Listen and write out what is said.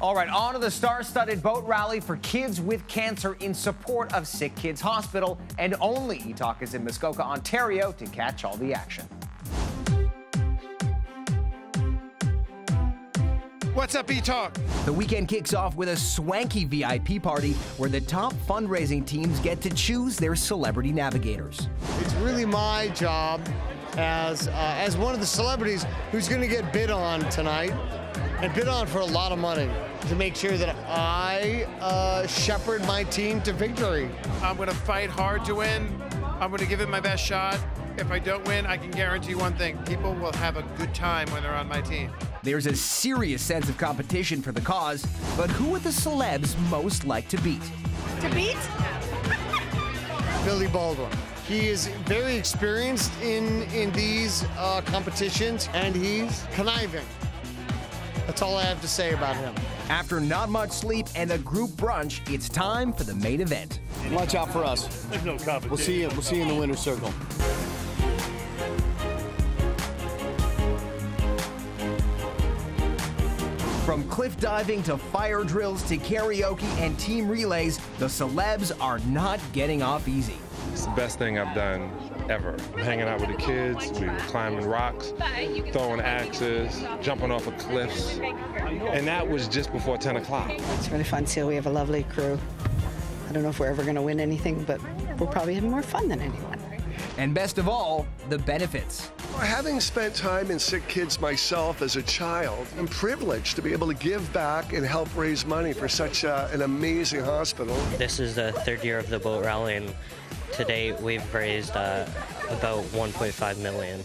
All right, on to the star studded boat rally for kids with cancer in support of Sick Kids Hospital. And only E-Talk is in Muskoka, Ontario to catch all the action. What's up, E-Talk? The weekend kicks off with a swanky VIP party where the top fundraising teams get to choose their celebrity navigators. It's really my job as uh, as one of the celebrities who's going to get bid on tonight and bid on for a lot of money to make sure that I uh, shepherd my team to victory. I'm going to fight hard to win. I'm going to give it my best shot. If I don't win, I can guarantee one thing people will have a good time when they're on my team. There's a serious sense of competition for the cause, but who would the celebs most like to beat? To beat? Billy Baldwin. He is very experienced in, in these uh, competitions, and he's conniving. That's all I have to say about him. After not much sleep and a group brunch, it's time for the main event. Watch out for us. There's no competition. We'll see you. We'll see you in the winner's circle. From cliff diving to fire drills to karaoke and team relays, the celebs are not getting off easy. It's the best thing I've done ever. Hanging out with the kids, we were climbing rocks, throwing axes, jumping off of cliffs. And that was just before 10 o'clock. It's really fun, too. We have a lovely crew. I don't know if we're ever going to win anything, but we're probably having more fun than anyone. And best of all, the benefits. Having spent time in sick kids myself as a child, I'm privileged to be able to give back and help raise money for such uh, an amazing hospital. This is the third year of the boat rally, and to date we've raised uh, about 1.5 million.